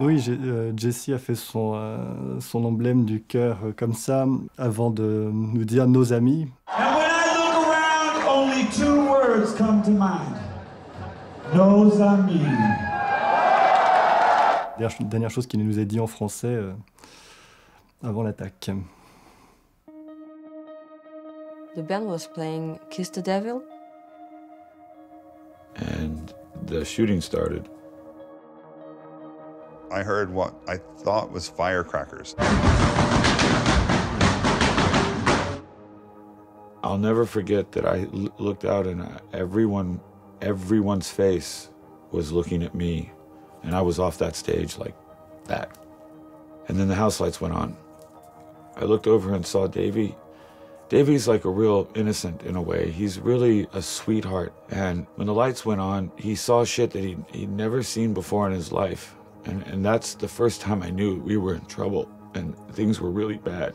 Oui, euh, Jesse a fait son, euh, son emblème du cœur euh, comme ça avant de nous dire nos amis. And when I look around, only two words come to mind. Nos amis. Dernière, dernière chose qu'il nous a dit en français euh, avant l'attaque. The band was playing Kiss the Devil. The shooting started. I heard what I thought was firecrackers. I'll never forget that I looked out and everyone, everyone's face was looking at me, and I was off that stage like that. And then the house lights went on. I looked over and saw Davy. Davy's like a real innocent in a way. He's really a sweetheart. And when the lights went on, he saw shit that he'd, he'd never seen before in his life. And, and that's the first time I knew we were in trouble and things were really bad.